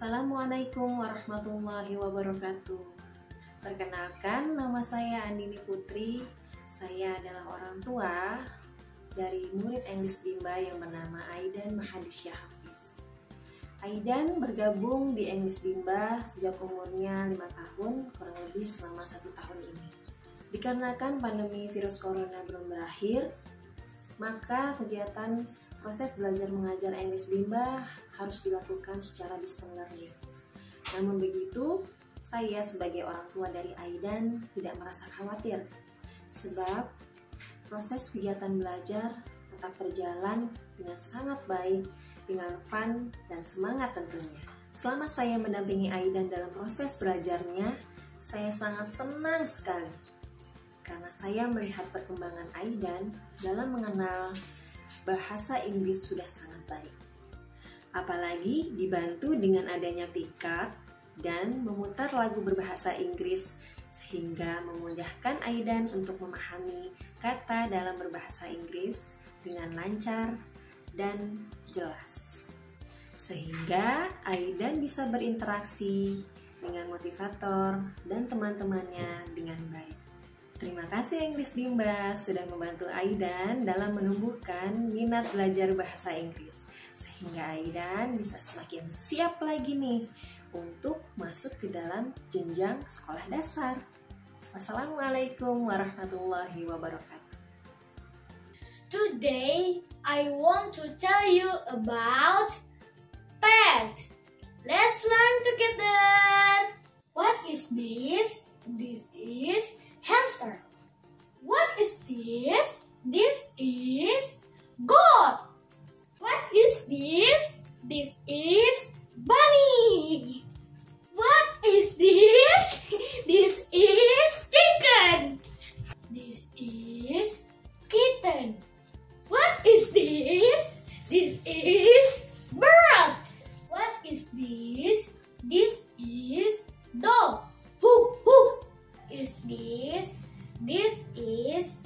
Assalamualaikum warahmatullahi wabarakatuh. Perkenalkan, nama saya Andini Putri. Saya adalah orang tua dari murid English Bimba yang bernama Aidan Mahadisya Hafiz. Aidan bergabung di English Bimba sejak umurnya 5 tahun, kurang lebih selama satu tahun ini. Dikarenakan pandemi virus corona belum berakhir, maka kegiatan proses belajar mengajar English Bimba harus dilakukan secara distance learning. Namun begitu, saya sebagai orang tua dari Aidan tidak merasa khawatir sebab proses kegiatan belajar tetap berjalan dengan sangat baik dengan fun dan semangat tentunya. Selama saya mendampingi Aidan dalam proses belajarnya, saya sangat senang sekali karena saya melihat perkembangan Aidan dalam mengenal bahasa Inggris sudah sangat baik. Apalagi dibantu dengan adanya pick dan memutar lagu berbahasa Inggris sehingga memudahkan Aidan untuk memahami kata dalam berbahasa Inggris dengan lancar dan jelas. Sehingga Aidan bisa berinteraksi dengan motivator dan teman-temannya dengan baik. Terima kasih Inggris Bimba sudah membantu Aidan dalam menumbuhkan minat belajar bahasa Inggris sehingga Aidan bisa semakin siap lagi nih untuk masuk ke dalam jenjang sekolah dasar. Wassalamualaikum warahmatullahi wabarakatuh. Today, I want to tell you about pet. Let's learn together. What is this? This This is bunny. What is this? This is chicken. This is kitten. What is this? This is bird. What is this? This is dog. Who who is this? This is